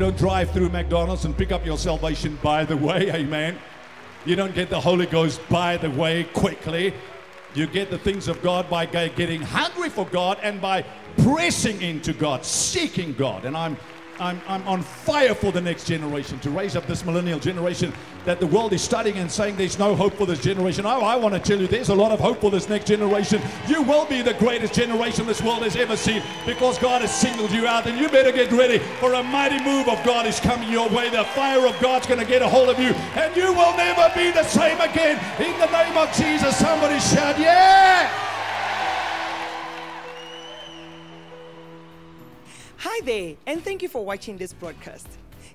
Don't drive through McDonald's and pick up your salvation by the way, amen. You don't get the Holy Ghost by the way quickly. You get the things of God by getting hungry for God and by pressing into God, seeking God. And I'm I'm, I'm on fire for the next generation to raise up this millennial generation that the world is studying and saying there's no hope for this generation. Oh, I want to tell you there's a lot of hope for this next generation. You will be the greatest generation this world has ever seen because God has singled you out, and you better get ready for a mighty move of God is coming your way. The fire of God's going to get a hold of you, and you will never be the same again. In the name of Jesus, somebody shout, Yeah! Hi there, and thank you for watching this broadcast.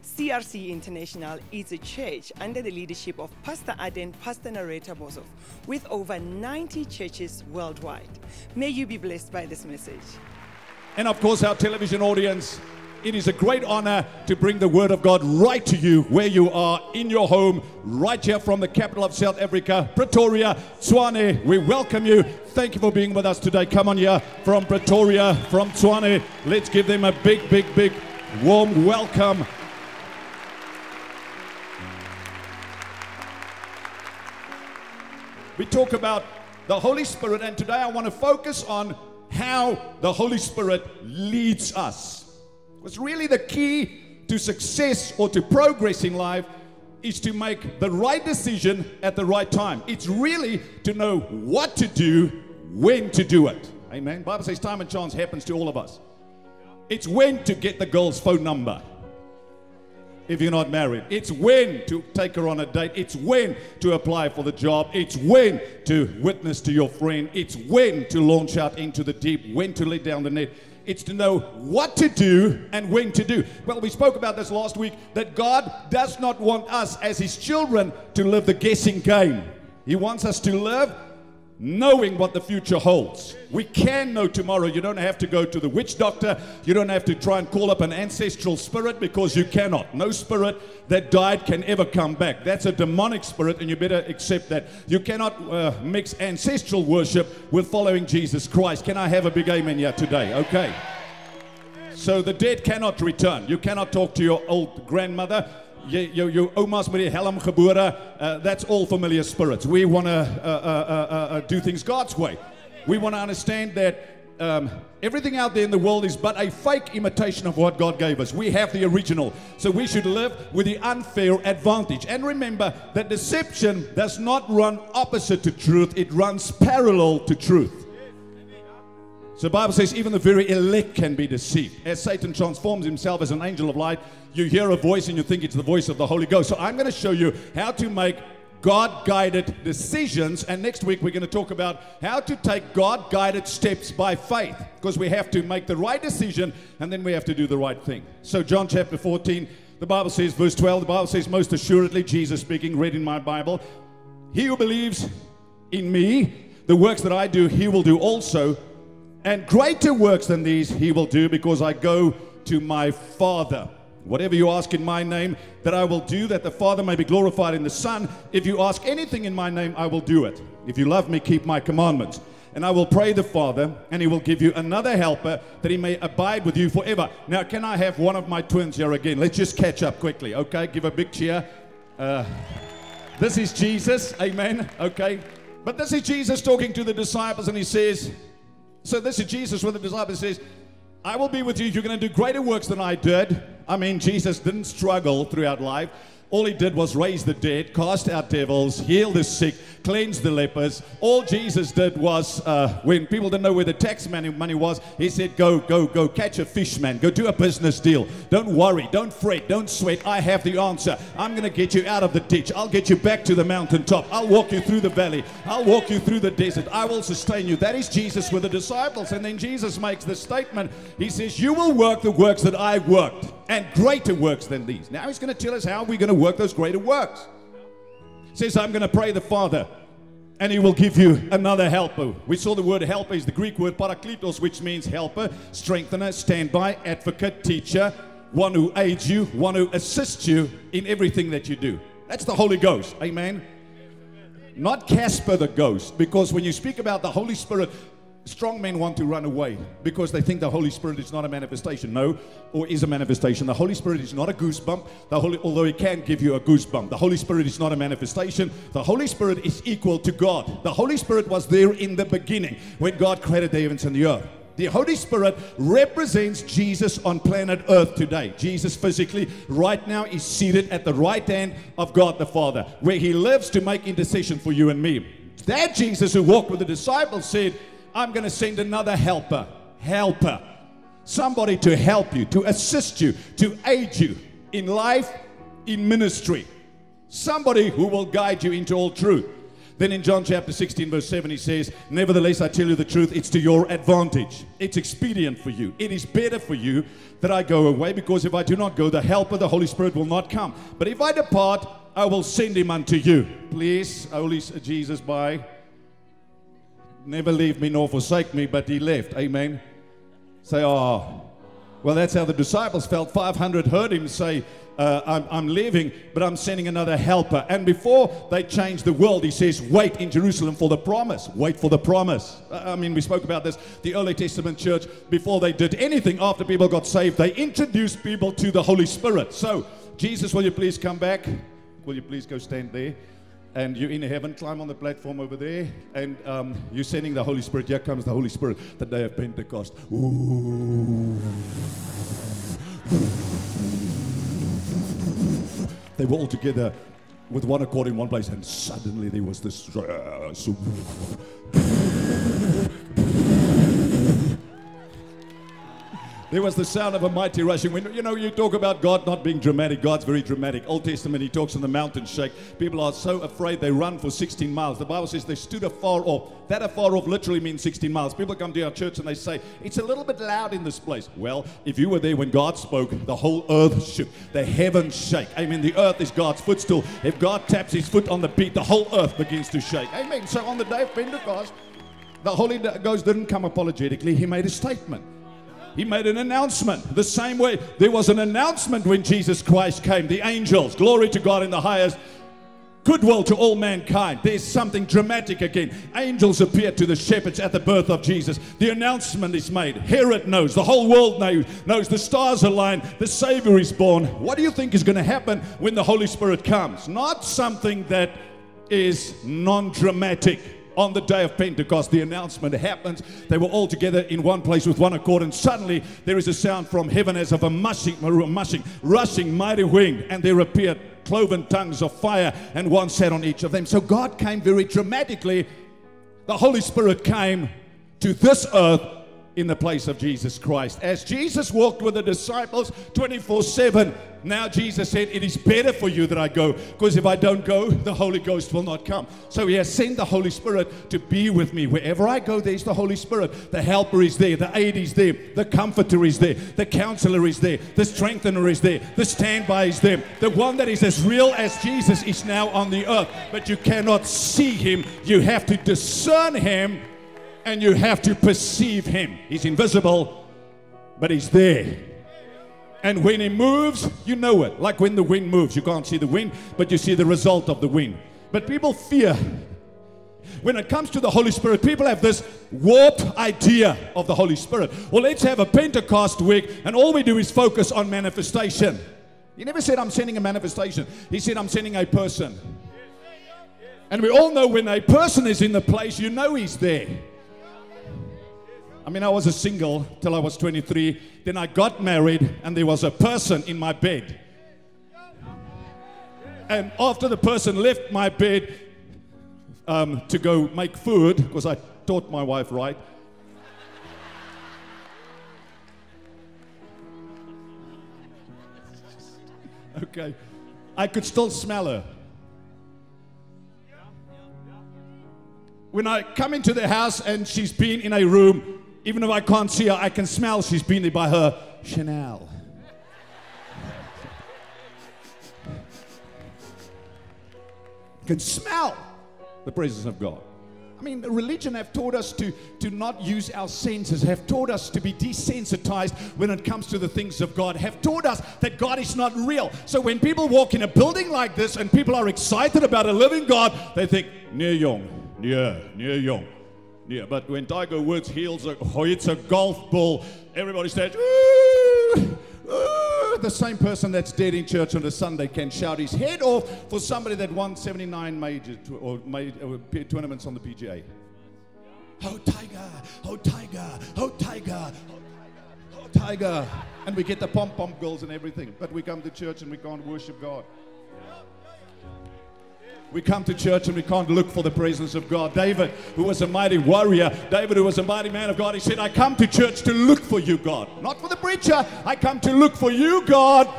CRC International is a church under the leadership of Pastor Aden, Pastor Nyretta Boshoff, with over 90 churches worldwide. May you be blessed by this message. And of course, our television audience, it is a great honor to bring the Word of God right to you where you are in your home, right here from the capital of South Africa, Pretoria, Tshwane. We welcome you. Thank you for being with us today. Come on here from Pretoria, from Tshwane. Let's give them a big, big, big warm welcome. We talk about the Holy Spirit, and today I want to focus on how the Holy Spirit leads us. Because really, the key to success or to progress in life is to make the right decision at the right time. It's really to know what to do, when to do it. Amen. Bible says time and chance happens to all of us. It's when to get the girl's phone number if you're not married. It's when to take her on a date. It's when to apply for the job. It's when to witness to your friend. It's when to launch out into the deep, when to let down the net. It's to know what to do and when to do. Well, we spoke about this last week that God does not want us as His children to live the guessing game. He wants us to live knowing what the future holds. We can know tomorrow. You don't have to go to the witch doctor. You don't have to try and call up an ancestral spirit because you cannot. No spirit that died can ever come back. That's a demonic spirit, and you better accept that. You cannot uh, mix ancestral worship with following Jesus Christ. Can I have a big amen here today? Okay. So the dead cannot return. You cannot talk to your old grandmother jou, jou, jou ouma's met die helm gebore, uh, that's all familiar spirits. We want to uh, uh, uh, do things God's way. We want to understand that um, everything out there in the world is but a fake imitation of what God gave us. We have the original. So we should live with the unfair advantage. And remember that deception does not run opposite to truth, it runs parallel to truth. So the Bible says even the very elect can be deceived. As Satan transforms himself as an angel of light, you hear a voice and you think it's the voice of the Holy Ghost. So I'm going to show you how to make God guided decisions. And next week we're going to talk about how to take God guided steps by faith. Because we have to make the right decision and then we have to do the right thing. So, John chapter 14, the Bible says, verse 12, the Bible says, most assuredly, Jesus speaking, read in my Bible, he who believes in me, the works that I do, he will do also and greater works than these he will do because I go to my Father. Whatever you ask in my name, that I will do, that the Father may be glorified in the Son. If you ask anything in my name, I will do it. If you love me, keep my commandments. And I will pray the Father, and he will give you another helper that he may abide with you forever. Now, can I have one of my twins here again? Let's just catch up quickly, okay? Give a big cheer. Uh, this is Jesus, amen, okay? But this is Jesus talking to the disciples, and he says, so this is Jesus with the disciples says, I will be with you. You're going to do greater works than I did. I mean, Jesus didn't struggle throughout life. All he did was raise the dead, cast out devils, heal the sick, cleanse the lepers. All Jesus did was, uh, when people didn't know where the tax money, money was, he said, Go, go, go, catch a fish, man. Go do a business deal. Don't worry, don't fret, don't sweat. I have the answer. I'm going to get you out of the ditch. I'll get you back to the mountaintop. I'll walk you through the valley. I'll walk you through the desert. I will sustain you. That is Jesus with the disciples. And then Jesus makes the statement He says, You will work the works that I worked, and greater works than these. Now he's going to tell us how we're going to work those greater works. Says, I'm going to pray the Father, and he will give you another helper. We saw the word helper is the Greek word parakletos, which means helper, strengthener, standby, advocate, teacher, one who aids you, one who assists you in everything that you do. That's the Holy Ghost. Amen. Not Casper the ghost, because when you speak about the Holy Spirit, strong men want to run away because they think the Holy Spirit is not a manifestation. No, or is a manifestation. The Holy Spirit is not a goosebump. The Holy, although it can give you a goosebump, the Holy Spirit is not a manifestation. The Holy Spirit is equal to God. The Holy Spirit was there in the beginning when God created the heavens and the earth. The Holy Spirit represents Jesus on planet Earth today. Jesus physically, right now, is seated at the right hand of God the Father, where He lives to make intercession for you and me. That Jesus who walked with the disciples said, I'm going to send another helper. Helper. Somebody to help you, to assist you, to aid you in life, in ministry. Somebody who will guide you into all truth. Then in John chapter 16, verse 7, he says, Nevertheless, I tell you the truth, it's to your advantage. It's expedient for you. It is better for you that I go away, because if I do not go, the helper, the Holy Spirit, will not come. But if I depart, I will send him unto you. Please, Holy Jesus, by never leave me nor forsake me, but he left. Amen. Say, oh. Well, that's how the disciples felt. 500 heard him say, uh, I'm, I'm leaving, but I'm sending another helper. And before they change the world, he says, Wait in Jerusalem for the promise. Wait for the promise. Uh, I mean, we spoke about this. The early Testament church, before they did anything after people got saved, they introduced people to the Holy Spirit. So, Jesus, will you please come back? Will you please go stand there? And you're in heaven, climb on the platform over there, and um, you're sending the Holy Spirit. Here comes the Holy Spirit, the day of Pentecost. They were all together with one accord in one place, and suddenly there was this. There was the sound of a mighty rushing wind. You know, you talk about God not being dramatic. God's very dramatic. Old Testament, he talks on the mountain shake. People are so afraid they run for 16 miles. The Bible says they stood afar off. That afar off literally means 16 miles. People come to our church and they say, it's a little bit loud in this place. Well, if you were there when God spoke, the whole earth shook. The heavens shake. Amen. The earth is God's footstool. If God taps his foot on the beat, the whole earth begins to shake. Amen. So on the day of Pentecost, the Holy Ghost didn't come apologetically. He made a statement. He made an announcement. The same way there was an announcement when Jesus Christ came. The angels, glory to God in the highest, goodwill to all mankind. There's something dramatic again. Angels appeared to the shepherds at the birth of Jesus. The announcement is made. Herod knows. The whole world knows. knows. The stars align. The Savior is born. What do you think is going to happen when the Holy Spirit comes? Not something that is non dramatic on the day of Pentecost, the announcement happens. They were all together in one place with one accord, and suddenly there is a sound from heaven as of a mushing, mushing, rushing mighty wind, and there appeared cloven tongues of fire, and one sat on each of them. So God came very dramatically. The Holy Spirit came to this earth in the place of Jesus Christ. As Jesus walked with the disciples 24 7, now Jesus said, It is better for you that I go, because if I don't go, the Holy Ghost will not come. So He has sent the Holy Spirit to be with me. Wherever I go, there's the Holy Spirit. The helper is there, the aid is there, the comforter is there, the counselor is there, the strengthener is there, the standby is there. The one that is as real as Jesus is now on the earth, but you cannot see Him, you have to discern Him and you have to perceive him. He's invisible, but he's there. And when he moves, you know it. Like when the wind moves, you can't see the wind, but you see the result of the wind. But people fear. When it comes to the Holy Spirit, people have this warped idea of the Holy Spirit. Well, let's have a Pentecost week, and all we do is focus on manifestation. He never said, I'm sending a manifestation. He said, I'm sending a person. And we all know when a person is in the place, you know he's there. I mean, I was a single till I was 23. Then I got married, and there was a person in my bed. And after the person left my bed um, to go make food, because I taught my wife right, okay, I could still smell her. When I come into the house and she's been in a room even if I can't see her, I can smell she's been there by her Chanel. can smell the presence of God. I mean, the religion have taught us to, to not use our senses, have taught us to be desensitized when it comes to the things of God, have taught us that God is not real. So when people walk in a building like this and people are excited about a living God, they think, near young, near, near young. Yeah, but when Tiger Woods heals a, hits a golf ball, everybody starts, "Ooh, ooh." the same person that's dead in church on a Sunday can shout his head off for somebody that won 79 major or made, uh, P- tournaments on the PGA. Oh, Tiger, oh, Tiger, oh, Tiger, oh, Tiger. And we get the pom pom girls and everything, but we come to church and we can't worship God. We come to church and we can't look for the presence of God. David, who was a mighty warrior, David, who was a mighty man of God, he said, I come to church to look for you, God. Not for the preacher. I come to look for you, God.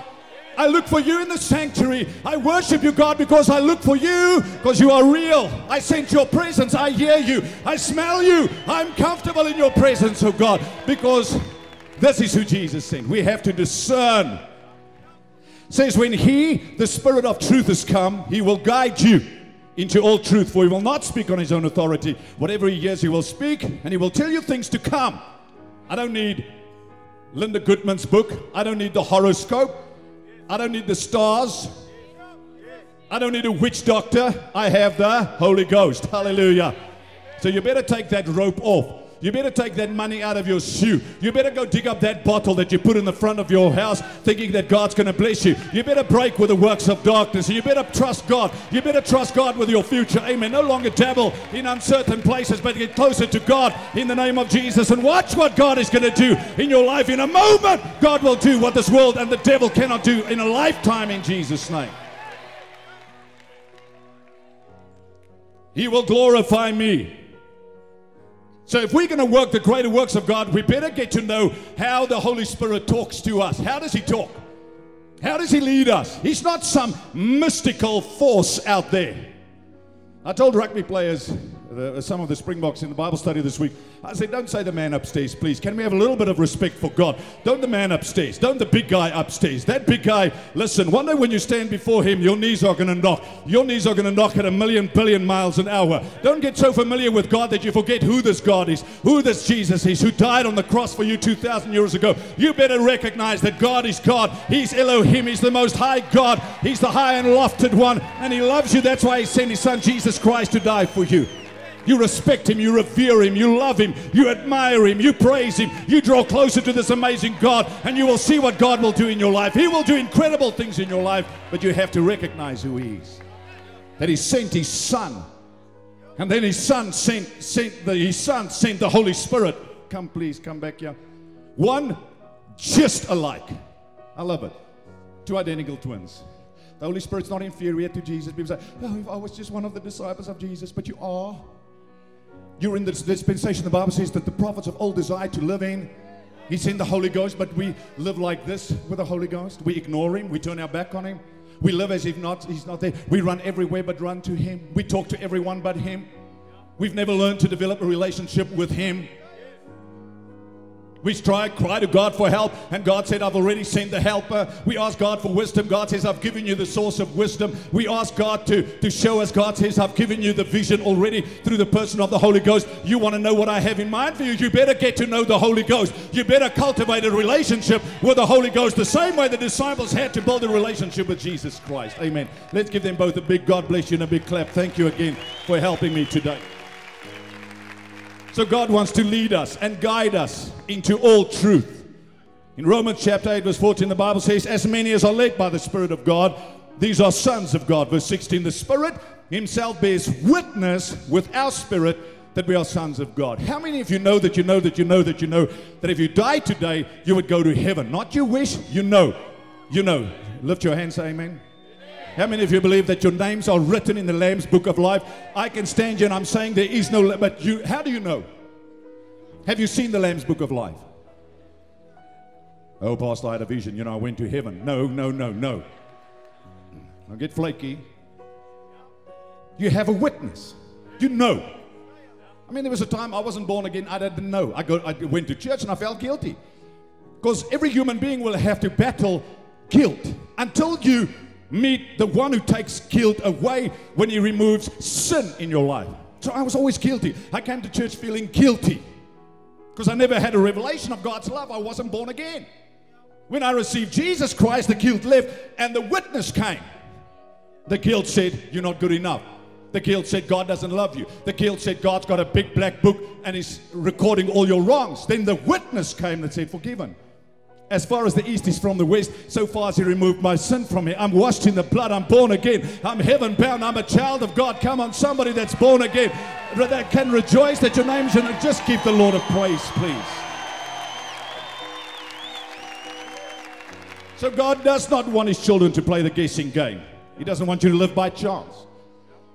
I look for you in the sanctuary. I worship you, God, because I look for you, because you are real. I sense your presence. I hear you. I smell you. I'm comfortable in your presence, oh God, because this is who Jesus sent. We have to discern says when he the spirit of truth has come he will guide you into all truth for he will not speak on his own authority. Whatever he hears he will speak and he will tell you things to come. I don't need linda goodman's book. I don't need the horoscope. I don't need the stars. I don't need a witch doctor. I have the holy ghost. Hallelujah. So you better take that rope off you better take that money out of your shoe. You better go dig up that bottle that you put in the front of your house thinking that God's going to bless you. You better break with the works of darkness. You better trust God. You better trust God with your future. Amen. No longer dabble in uncertain places, but get closer to God in the name of Jesus and watch what God is going to do in your life. In a moment, God will do what this world and the devil cannot do in a lifetime in Jesus' name. He will glorify me. So, if we're going to work the greater works of God, we better get to know how the Holy Spirit talks to us. How does He talk? How does He lead us? He's not some mystical force out there. I told rugby players, uh, some of the Springboks in the Bible study this week, I said, don't say the man upstairs, please. Can we have a little bit of respect for God? Don't the man upstairs. Don't the big guy upstairs. That big guy, listen, one day when you stand before him, your knees are going to knock. Your knees are going to knock at a million billion miles an hour. Don't get so familiar with God that you forget who this God is, who this Jesus is, who died on the cross for you 2,000 years ago. You better recognize that God is God. He's Elohim. He's the most high God. He's the high and lofted one. And He loves you. That's why He sent His Son, Jesus Christ, to die for you. You respect him, you revere him, you love him, you admire him, you praise him, you draw closer to this amazing God, and you will see what God will do in your life. He will do incredible things in your life, but you have to recognize who he is. That he sent his son. And then his son sent, sent the, his son sent the Holy Spirit. Come please, come back here. One just alike. I love it. Two identical twins. The Holy Spirit's not inferior to Jesus. People say, oh, if I was just one of the disciples of Jesus, but you are. You're in this dispensation. The Bible says that the prophets of old desired to live in. He's in the Holy Ghost, but we live like this with the Holy Ghost. We ignore him. We turn our back on him. We live as if not he's not there. We run everywhere but run to him. We talk to everyone but him. We've never learned to develop a relationship with him. We try, cry to God for help, and God said, I've already sent the helper. We ask God for wisdom. God says, I've given you the source of wisdom. We ask God to, to show us. God says, I've given you the vision already through the person of the Holy Ghost. You want to know what I have in mind for you? You better get to know the Holy Ghost. You better cultivate a relationship with the Holy Ghost the same way the disciples had to build a relationship with Jesus Christ. Amen. Let's give them both a big God bless you and a big clap. Thank you again for helping me today. So God wants to lead us and guide us into all truth. In Romans chapter 8, verse 14, the Bible says, As many as are led by the Spirit of God, these are sons of God. Verse 16, the Spirit Himself bears witness with our spirit that we are sons of God. How many of you know that you know that you know that you know that if you die today, you would go to heaven? Not you wish, you know. You know. Lift your hands, amen. How many of you believe that your names are written in the Lamb's book of life? I can stand you and I'm saying there is no, but you, how do you know? Have you seen the Lamb's book of life? Oh, Pastor, I had a vision. You know, I went to heaven. No, no, no, no. Don't get flaky. You have a witness. You know. I mean, there was a time I wasn't born again. I didn't know. I, go, I went to church and I felt guilty. Because every human being will have to battle guilt until you meet the one who takes guilt away when he removes sin in your life. So I was always guilty. I came to church feeling guilty because I never had a revelation of God's love. I wasn't born again. When I received Jesus Christ, the guilt left and the witness came. The guilt said, You're not good enough. The guilt said God doesn't love you. The guilt said God's got a big black book and he's recording all your wrongs. Then the witness came that said, Forgiven. As far as the east is from the west, so far as he removed my sin from me. I'm washed in the blood. I'm born again. I'm heaven bound. I'm a child of God. Come on, somebody that's born again that can rejoice that your name's in it. Just give the Lord a praise, please. So God does not want his children to play the guessing game. He doesn't want you to live by chance.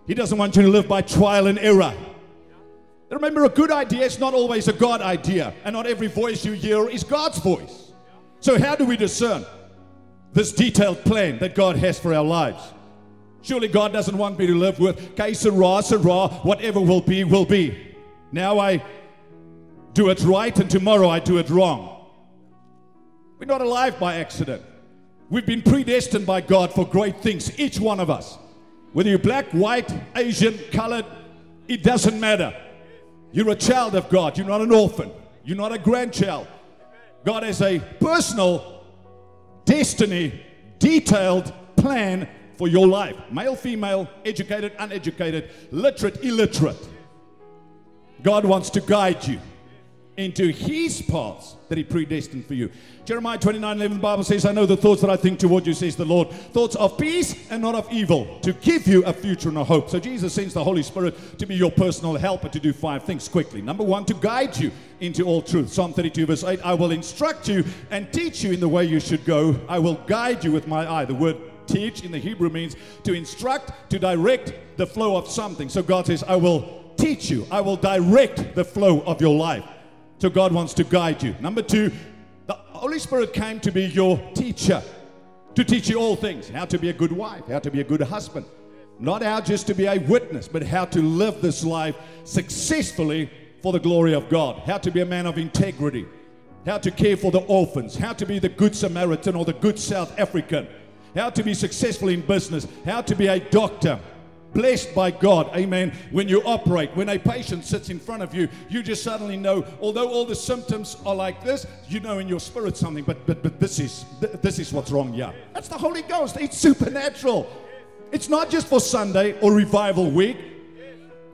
He doesn't want you to live by trial and error. Remember, a good idea is not always a God idea, and not every voice you hear is God's voice. So, how do we discern this detailed plan that God has for our lives? Surely God doesn't want me to live with que sera, sera, whatever will be, will be. Now I do it right, and tomorrow I do it wrong. We're not alive by accident. We've been predestined by God for great things, each one of us. Whether you're black, white, Asian, colored, it doesn't matter. You're a child of God. You're not an orphan. You're not a grandchild. God has a personal destiny, detailed plan for your life. Male, female, educated, uneducated, literate, illiterate. God wants to guide you into his paths that he predestined for you. Jeremiah 29 11, the Bible says, I know the thoughts that I think toward you, says the Lord. Thoughts of peace and not of evil, to give you a future and a hope. So Jesus sends the Holy Spirit to be your personal helper to do five things quickly. Number one, to guide you into all truth. Psalm 32, verse 8, I will instruct you and teach you in the way you should go. I will guide you with my eye. The word teach in the Hebrew means to instruct, to direct the flow of something. So God says, I will teach you, I will direct the flow of your life. So God wants to guide you. Number two, the Holy Spirit came to be your teacher, to teach you all things how to be a good wife, how to be a good husband. Not how just to be a witness, but how to live this life successfully for the glory of God, how to be a man of integrity, how to care for the orphans, how to be the good Samaritan or the good South African, how to be successful in business, how to be a doctor, blessed by God. Amen. When you operate, when a patient sits in front of you, you just suddenly know, although all the symptoms are like this, you know in your spirit something, but but but this is this is what's wrong Yeah, That's the Holy Ghost. It's supernatural. It's not just for Sunday or revival week.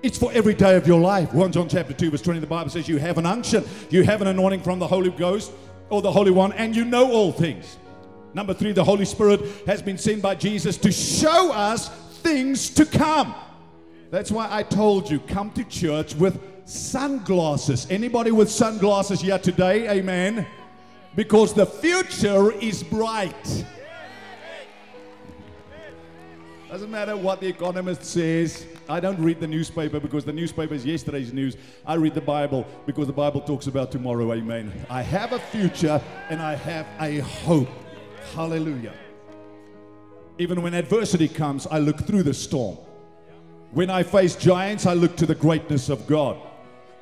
It's for every day of your life. 1 John chapter 2, verse 20, the Bible says you have an unction, you have an anointing from the Holy Ghost or the Holy One, and you know all things. Number three, the Holy Spirit has been sent by Jesus to show us things to come. That's why I told you, come to church with sunglasses. Anybody with sunglasses here today? Amen. Because the future is bright. Doesn't matter what the economist says. I don't read the newspaper because the newspaper is yesterday's news. I read the Bible because the Bible talks about tomorrow. Amen. I have a future and I have a hope. Hallelujah. Even when adversity comes, I look through the storm. When I face giants, I look to the greatness of God.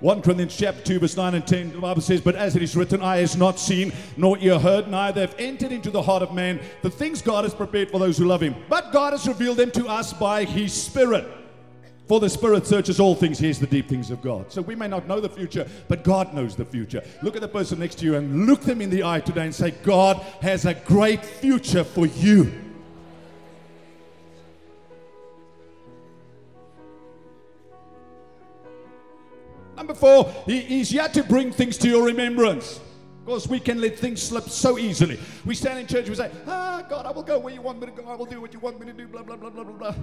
1 Corinthians chapter 2, verse 9 and 10, the Bible says, But as it is written, eye has not seen, nor ear heard, neither have entered into the heart of man the things God has prepared for those who love him. But God has revealed them to us by his Spirit. For the Spirit searches all things, hears the deep things of God. So we may not know the future, but God knows the future. Look at the person next to you and look them in the eye today and say, God has a great future for you. Number four, he, he's yet to bring things to your remembrance. Because we can let things slip so easily. We stand in church, we say, Ah, God, I will go where you want me to go. I will do what you want me to do, blah, blah, blah, blah, blah, blah.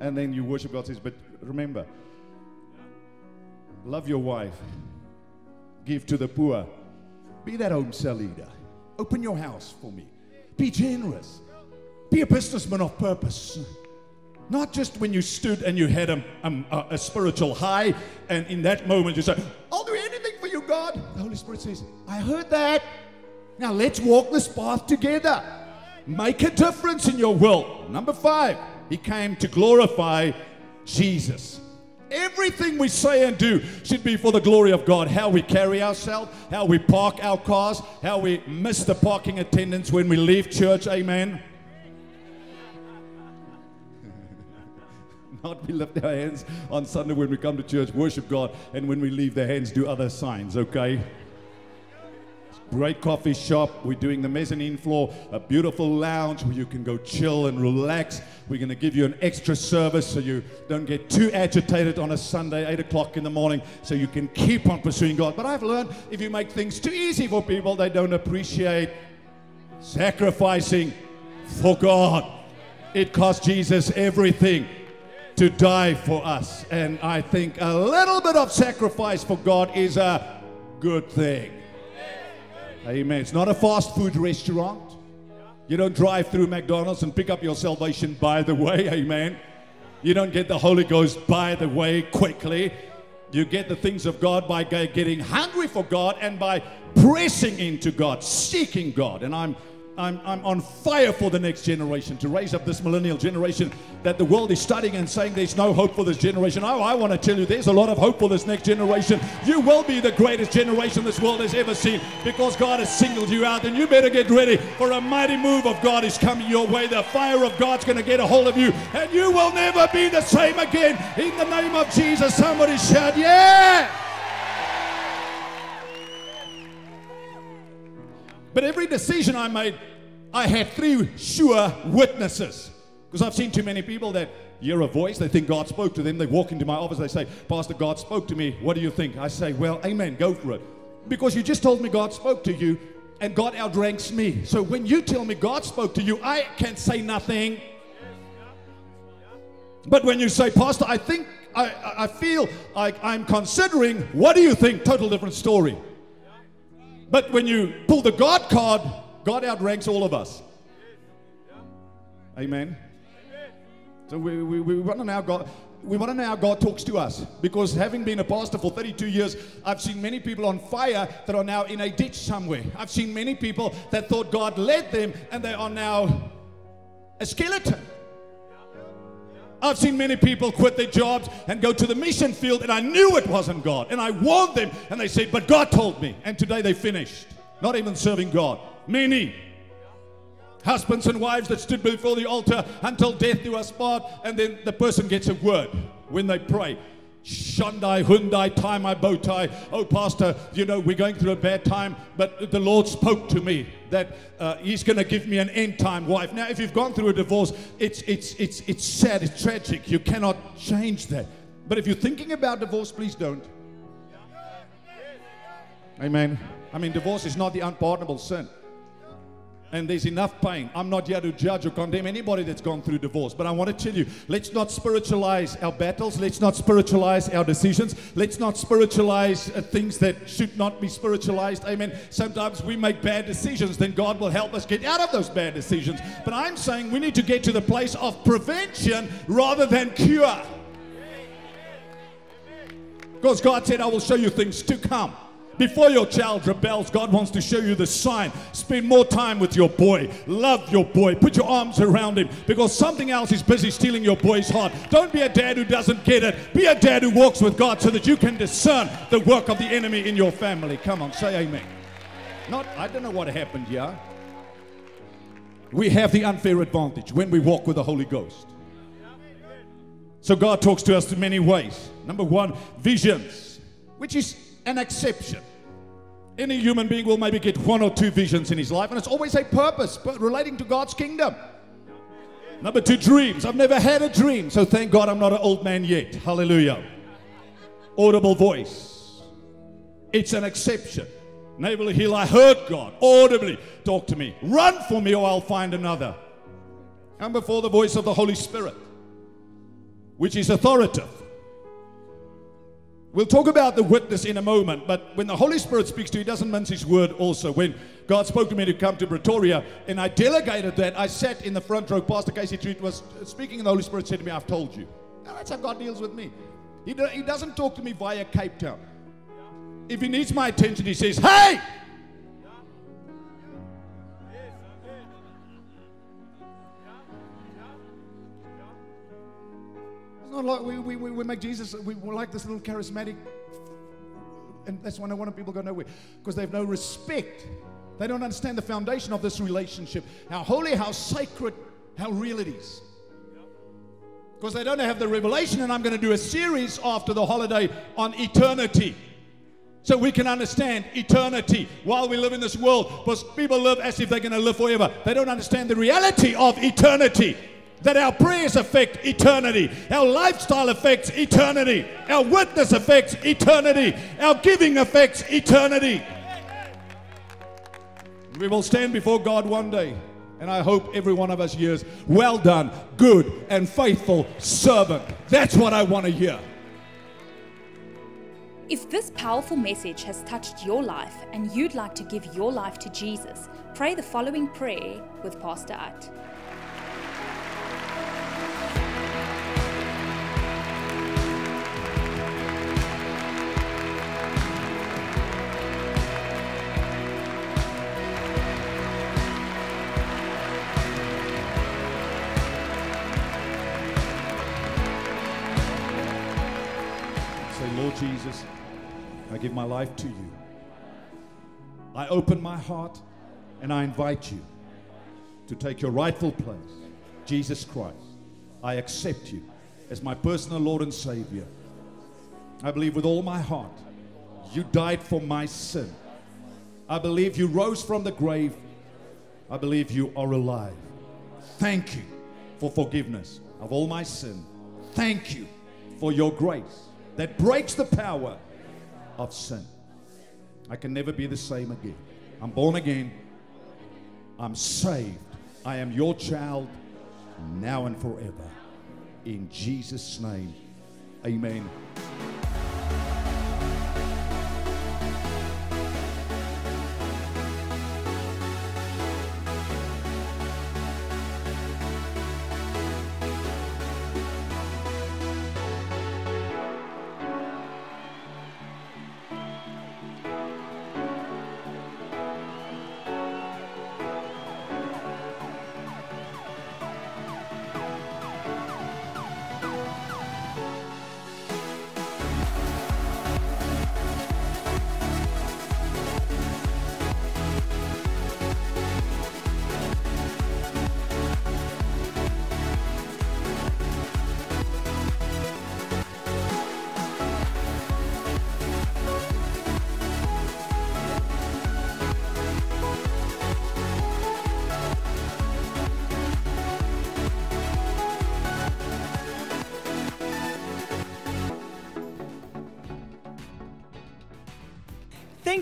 And then you worship God says, But remember, love your wife, give to the poor, be that home cell leader, open your house for me, be generous, be a businessman of purpose. Not just when you stood and you had a, a, a spiritual high, and in that moment you say, I'll do anything for you, God. The Holy Spirit says, I heard that. Now let's walk this path together. Make a difference in your world. Number five, He came to glorify Jesus. Everything we say and do should be for the glory of God. How we carry ourselves, how we park our cars, how we miss the parking attendants when we leave church. Amen. Not we lift our hands on Sunday when we come to church, worship God, and when we leave the hands do other signs, okay? Great coffee shop. We're doing the mezzanine floor, a beautiful lounge where you can go chill and relax. We're going to give you an extra service so you don't get too agitated on a Sunday, 8 o'clock in the morning, so you can keep on pursuing God. But I've learned if you make things too easy for people, they don't appreciate sacrificing for God. It cost Jesus everything to die for us. And I think a little bit of sacrifice for God is a good thing. Amen. It's not a fast food restaurant. You don't drive through McDonald's and pick up your salvation by the way. Amen. You don't get the Holy Ghost by the way quickly. You get the things of God by getting hungry for God and by pressing into God, seeking God. And I'm I'm, I'm on fire for the next generation to raise up this millennial generation that the world is studying and saying there's no hope for this generation. Oh, I want to tell you there's a lot of hope for this next generation. You will be the greatest generation this world has ever seen because God has singled you out, and you better get ready for a mighty move of God is coming your way. The fire of God's going to get a hold of you, and you will never be the same again. In the name of Jesus, somebody shout, Yeah! But every decision I made I had three sure witnesses. Because I've seen too many people that hear a voice, they think God spoke to them, they walk into my office, they say, Pastor, God spoke to me. What do you think? I say, Well, amen, go for it. Because you just told me God spoke to you, and God outranks me. So when you tell me God spoke to you, I can say nothing. But when you say, Pastor, I think, I, I feel like I'm considering, what do you think? Total different story. But when you pull the God card, God outranks all of us. Amen. So we, we, we want to now God. We want to know how God talks to us because having been a pastor for 32 years, I've seen many people on fire that are now in a ditch somewhere. I've seen many people that thought God led them and they are now a skeleton. I've seen many people quit their jobs and go to the mission field, and I knew it wasn't God. And I warned them, and they said, But God told me. And today they finished, not even serving God. Many husbands and wives that stood before the altar until death do us part, and then the person gets a word when they pray. Shundai, Hyundai, tie my bow tie. Oh, Pastor, you know, we're going through a bad time, but the Lord spoke to me that uh, He's going to give me an end time wife. Now, if you've gone through a divorce, it's, it's, it's, it's sad, it's tragic. You cannot change that. But if you're thinking about divorce, please don't. Amen. I mean, divorce is not the unpardonable sin and there's enough pain. I'm not here to judge or condemn anybody that's gone through divorce, but I want to tell you let's not spiritualize our battles, let's not spiritualize our decisions, let's not spiritualize uh, things that should not be spiritualized. Amen. Sometimes we make bad decisions, then God will help us get out of those bad decisions. But I'm saying we need to get to the place of prevention rather than cure. Because God said, I will show you things to come. Before your child rebels, God wants to show you the sign. Spend more time with your boy. Love your boy. Put your arms around him because something else is busy stealing your boy's heart. Don't be a dad who doesn't get it. Be a dad who walks with God so that you can discern the work of the enemy in your family. Come on, say amen. Not, I don't know what happened here. We have the unfair advantage when we walk with the Holy Ghost. So God talks to us in many ways. Number one, visions, which is an exception. Any human being will maybe get one or two visions in his life, and it's always a purpose but relating to God's kingdom. Number two, dreams. I've never had a dream, so thank God I'm not an old man yet. Hallelujah. Audible voice. It's an exception. Naval Hill, I heard God audibly talk to me. Run for me, or I'll find another. Come before the voice of the Holy Spirit, which is authoritative. We'll talk about the witness in a moment, but when the Holy Spirit speaks to you, he doesn't mince his word also. When God spoke to me to come to Pretoria and I delegated that, I sat in the front row. Pastor Casey Treat was speaking, and the Holy Spirit said to me, I've told you. Now, that's how God deals with me. He, do, he doesn't talk to me via Cape Town. If he needs my attention, he says, Hey! Like we, we, we make Jesus, we, we're like this little charismatic, and that's why no wonder people go nowhere, because they have no respect. They don't understand the foundation of this relationship, how holy, how sacred, how real it is. Because they don't have the revelation, and I'm going to do a series after the holiday on eternity. So we can understand eternity while we live in this world. Because people live as if they're going to live forever. They don't understand the reality of eternity. That our prayers affect eternity, our lifestyle affects eternity, our witness affects eternity, our giving affects eternity. We will stand before God one day, and I hope every one of us hears, Well done, good and faithful servant. That's what I want to hear. If this powerful message has touched your life and you'd like to give your life to Jesus, pray the following prayer with Pastor At. Give my life to you. I open my heart and I invite you to take your rightful place. Jesus Christ, I accept you as my personal Lord and Savior. I believe with all my heart you died for my sin. I believe you rose from the grave. I believe you are alive. Thank you for forgiveness of all my sin. Thank you for your grace that breaks the power of sin. I can never be the same again. I'm born again. I'm saved. I am your child now and forever. In Jesus' name, amen.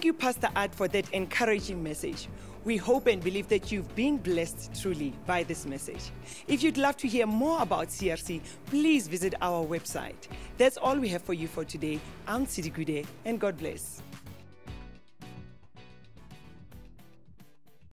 You, Pastor At, for that encouraging message. We hope and believe that you've been blessed truly by this message. If you'd love to hear more about CRC, please visit our website. That's all we have for you for today. I'm Sidi Gude, and God bless.